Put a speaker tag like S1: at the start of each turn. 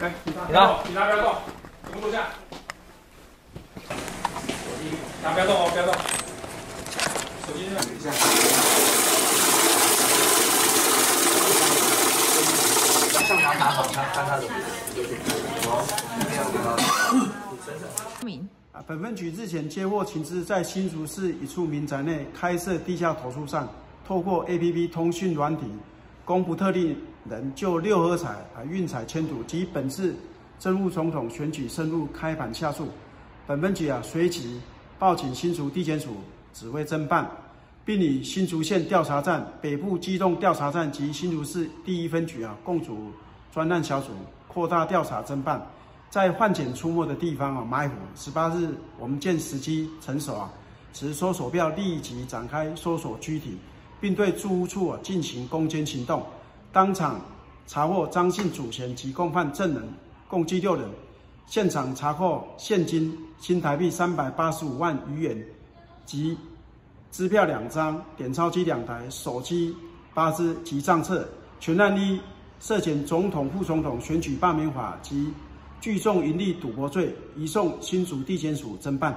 S1: 来，你拿，不要动，你拿不要动，全部坐下。手机，拿不要动哦，不要动。手机那等一下。
S2: 上拿拿好，看看他的。
S3: 名
S4: 啊，本分局日前接获情资，在新竹市一处民宅内开设地下投诉站，透过 APP 通讯软体，公布特定人就六合彩啊运彩签赌及本次政务总统选举深入开盘下注。本分局啊随即报请新竹地检署指挥侦办，并以新竹县调查站、北部机动调查站及新竹市第一分局啊共组专案小组，扩大调查侦办。在换检出没的地方啊埋伏。十八日，我们见时机成熟啊，持搜索票立即展开搜索躯体，并对住屋处进行攻坚行动，当场查获张姓主嫌及共犯证人共计六人，现场查获现金新台币三百八十五万余元及支票两张、点钞机两台、手机八支及账册，全案依涉嫌总统、副总统选举罢免法及聚众盈利赌博罪，移送新竹地检署侦办。